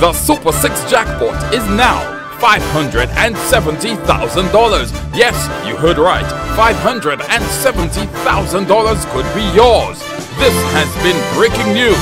The Super 6 jackpot is now $570,000. Yes, you heard right. $570,000 could be yours. This has been breaking news.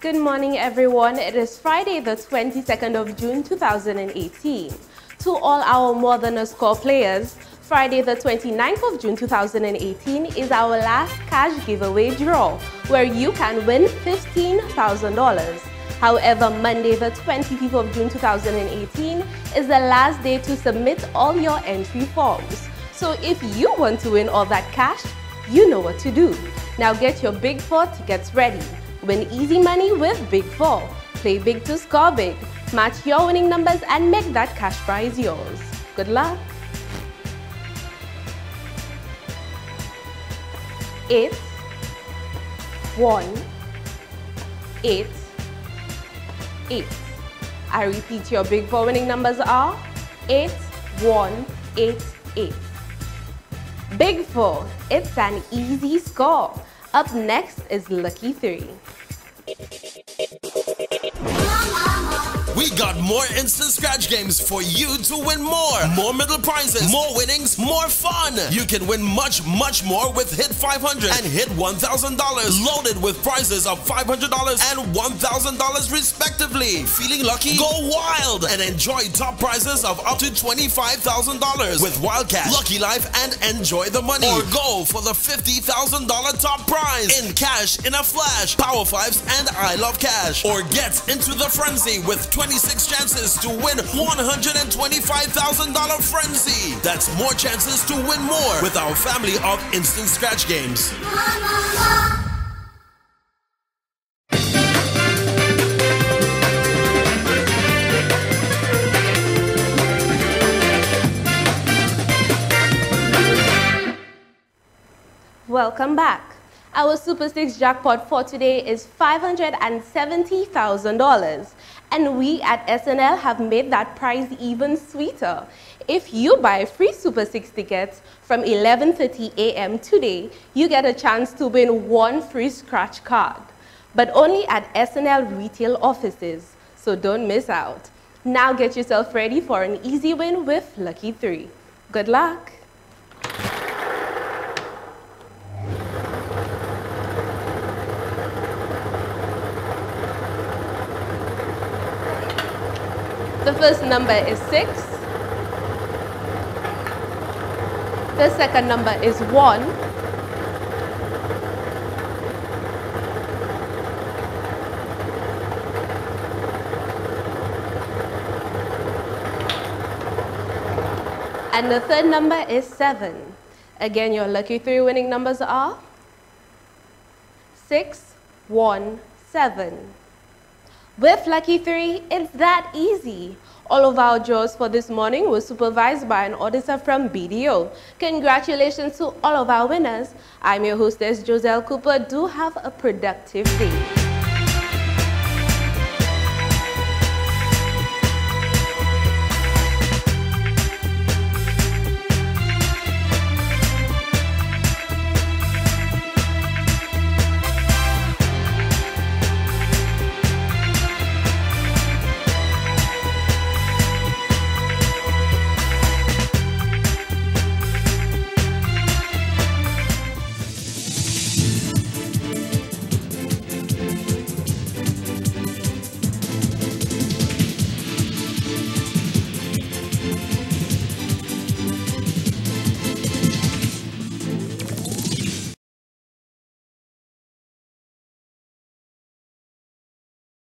Good morning, everyone. It is Friday, the 22nd of June, 2018. To all our More Than a Score players, Friday, the 29th of June, 2018 is our last cash giveaway draw, where you can win $15,000. However, Monday, the 25th of June, 2018 is the last day to submit all your entry forms. So if you want to win all that cash, you know what to do. Now get your Big Four tickets ready. Win easy money with Big 4. Play big to score big. Match your winning numbers and make that cash prize yours. Good luck! 8 1 8 8 I repeat your big four winning numbers are 8 1 8 8 Big 4 it's an easy score. Up next is Lucky 3 We got more instant scratch games for you to win more. More middle prizes, more winnings, more fun. You can win much, much more with Hit 500 and Hit $1,000. Loaded with prizes of $500 and $1,000 respectively. Feeling lucky? Go wild and enjoy top prizes of up to $25,000 with Wildcat, Lucky Life, and enjoy the money. Or go for the $50,000 top prize in cash in a flash, Power Fives, and I Love Cash. Or get into the frenzy with 20 26 chances to win $125,000 frenzy. That's more chances to win more with our family of instant scratch games. Welcome back. Our Super 6 jackpot for today is $570,000. And we at SNL have made that prize even sweeter. If you buy free Super 6 tickets from 11.30 a.m. today, you get a chance to win one free scratch card. But only at SNL retail offices, so don't miss out. Now get yourself ready for an easy win with Lucky 3. Good luck! The first number is 6. The second number is 1. And the third number is 7. Again, your lucky three winning numbers are 6, 1, 7. With Lucky 3, it's that easy. All of our draws for this morning were supervised by an auditor from BDO. Congratulations to all of our winners. I'm your hostess, Joselle Cooper. Do have a productive day.